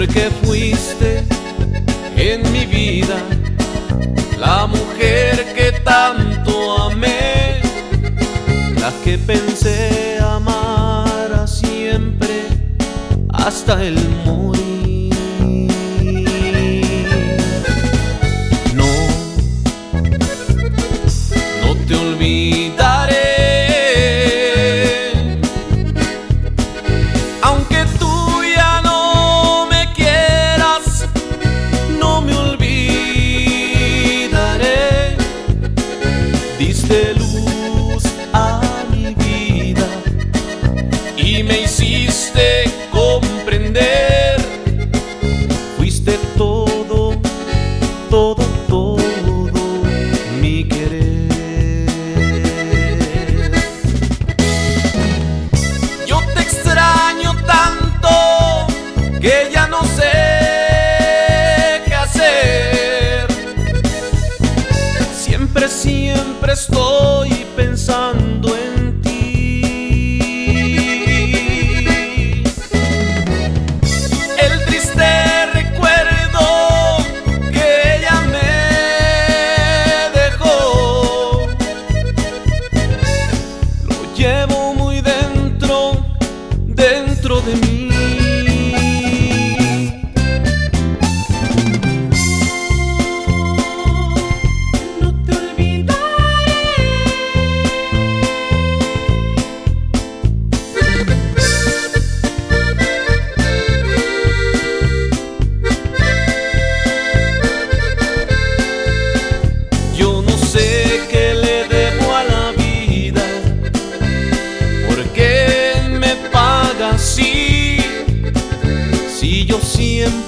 porque fuiste en mi vida la mujer que tanto amé, la que pensé amar siempre hasta el mundo. estoy.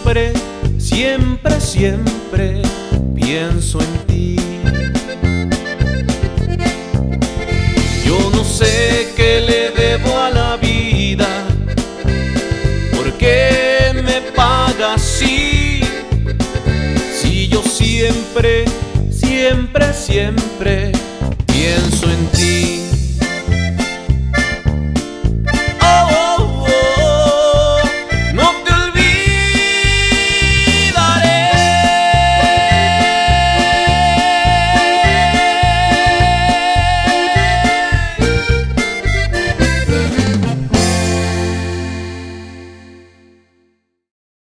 siempre, siempre, siempre pienso en ti. Yo no sé qué le debo a la vida, por qué me paga así, si yo siempre, siempre, siempre pienso en ti.